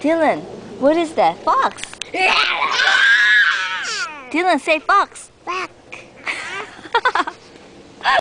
Dylan, what is that? Fox. Dylan, say fox. Fox.